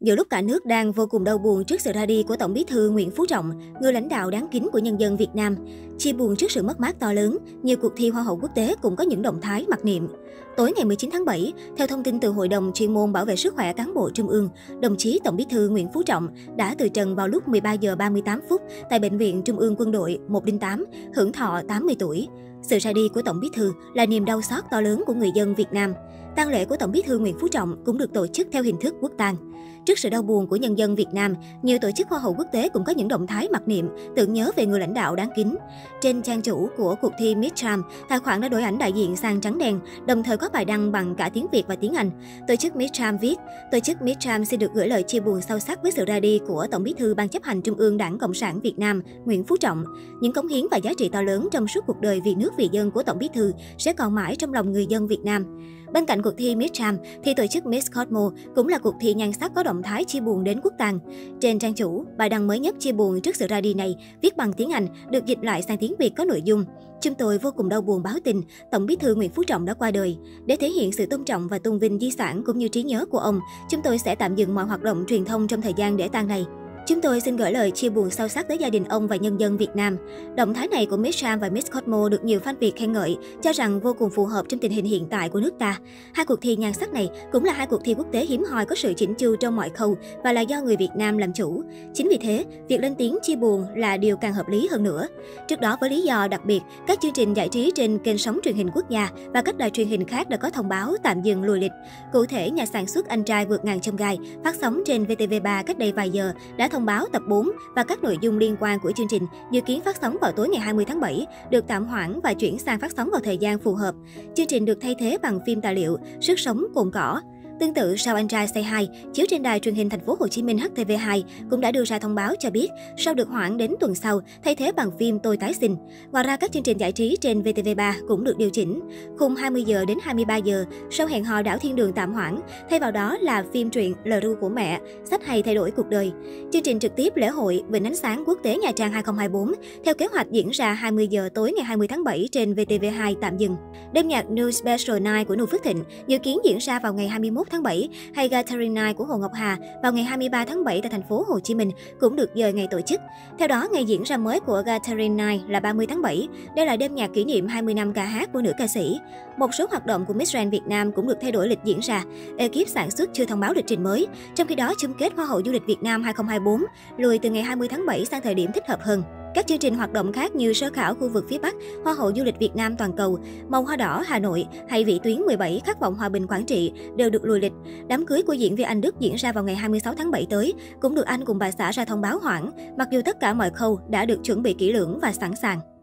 Giữa lúc cả nước đang vô cùng đau buồn trước sự ra đi của Tổng bí thư Nguyễn Phú Trọng, người lãnh đạo đáng kính của nhân dân Việt Nam, chia buồn trước sự mất mát to lớn, nhiều cuộc thi Hoa hậu quốc tế cũng có những động thái mặc niệm. Tối ngày 19 tháng 7, theo thông tin từ Hội đồng chuyên môn bảo vệ sức khỏe cán bộ Trung ương, đồng chí Tổng bí thư Nguyễn Phú Trọng đã từ trần vào lúc 13 giờ 38 phút tại Bệnh viện Trung ương Quân đội 108, hưởng thọ 80 tuổi. Sự ra đi của Tổng bí thư là niềm đau xót to lớn của người dân Việt Nam. Tang lễ của Tổng bí thư Nguyễn Phú Trọng cũng được tổ chức theo hình thức quốc tang. Trước sự đau buồn của nhân dân Việt Nam, nhiều tổ chức hoa hậu quốc tế cũng có những động thái mặc niệm, tưởng nhớ về người lãnh đạo đáng kính. Trên trang chủ của cuộc thi Miss Tram, tài khoản đã đổi ảnh đại diện sang trắng đen, đồng thời có bài đăng bằng cả tiếng Việt và tiếng Anh. Tổ chức Miss Tram viết, tổ chức Miss Tram xin được gửi lời chia buồn sâu sắc với sự ra đi của Tổng bí thư Ban chấp hành Trung ương Đảng Cộng sản Việt Nam Nguyễn Phú Trọng. Những cống hiến và giá trị to lớn trong suốt cuộc đời vì nước vì dân của Tổng bí thư sẽ còn mãi trong lòng người dân Việt Nam. Bên cạnh cuộc thi Miss Tram, thì tổ chức Miss Cosmo cũng là cuộc thi nhan sắc có động thái chia buồn đến quốc tàng. Trên trang chủ, bài đăng mới nhất chia buồn trước sự ra đi này, viết bằng tiếng Anh, được dịch lại sang tiếng Việt có nội dung. Chúng tôi vô cùng đau buồn báo tin Tổng bí thư Nguyễn Phú Trọng đã qua đời. Để thể hiện sự tôn trọng và tôn vinh di sản cũng như trí nhớ của ông, chúng tôi sẽ tạm dừng mọi hoạt động truyền thông trong thời gian để tang này. Chúng tôi xin gửi lời chia buồn sâu sắc tới gia đình ông và nhân dân Việt Nam. Động thái này của Miss Sam và Miss Cosmo được nhiều fan Việt khen ngợi, cho rằng vô cùng phù hợp trong tình hình hiện tại của nước ta. Hai cuộc thi nhan sắc này cũng là hai cuộc thi quốc tế hiếm hoi có sự chỉnh chu trong mọi khâu và là do người Việt Nam làm chủ. Chính vì thế, việc lên tiếng chia buồn là điều càng hợp lý hơn nữa. Trước đó với lý do đặc biệt, các chương trình giải trí trên kênh sóng truyền hình quốc gia và các đài truyền hình khác đã có thông báo tạm dừng lùi lịch. Cụ thể, nhà sản xuất Anh trai vượt ngàn chông gai phát sóng trên VTV3 cách đây vài giờ đã thông thông báo tập 4 và các nội dung liên quan của chương trình dự kiến phát sóng vào tối ngày 20 tháng 7 được tạm hoãn và chuyển sang phát sóng vào thời gian phù hợp. Chương trình được thay thế bằng phim tài liệu, Sức sống cồn cỏ. Tương tự, Sao Anh Trai Say Hi, chiếu trên đài truyền hình thành phố Hồ Chí Minh HTV2 cũng đã đưa ra thông báo cho biết sau được hoãn đến tuần sau, thay thế bằng phim Tôi tái sinh. Ngoài ra, các chương trình giải trí trên VTV3 cũng được điều chỉnh. Khung 20 giờ đến 23 giờ, sau hẹn hò đảo thiên đường tạm hoãn, thay vào đó là phim truyện Lời ru của mẹ, sách hay thay đổi cuộc đời. Chương trình trực tiếp lễ hội Vịnh ánh sáng quốc tế Nha Trang 2024 theo kế hoạch diễn ra 20 giờ tối ngày 20 tháng 7 trên VTV2 tạm dừng. Đêm nhạc New Special Night của Noo Phước Thịnh dự kiến diễn ra vào ngày 21 21 tháng 7 hay Gathering Night của Hồ Ngọc Hà vào ngày 23 tháng 7 tại thành phố Hồ Chí Minh cũng được dời ngày tổ chức. Theo đó, ngày diễn ra mới của Gathering Night là 30 tháng 7. Đây là đêm nhạc kỷ niệm 20 năm ca hát của nữ ca sĩ. Một số hoạt động của Miss Grand Việt Nam cũng được thay đổi lịch diễn ra. Ekip sản xuất chưa thông báo lịch trình mới. Trong khi đó, chung kết Hoa hậu du lịch Việt Nam 2024 lùi từ ngày 20 tháng 7 sang thời điểm thích hợp hơn. Các chương trình hoạt động khác như sơ khảo khu vực phía Bắc, Hoa hậu du lịch Việt Nam toàn cầu, Màu hoa đỏ Hà Nội hay vị tuyến 17 khát vọng hòa bình Quảng Trị đều được lùi lịch. Đám cưới của diễn viên Anh Đức diễn ra vào ngày 26 tháng 7 tới cũng được anh cùng bà xã ra thông báo hoãn, mặc dù tất cả mọi khâu đã được chuẩn bị kỹ lưỡng và sẵn sàng.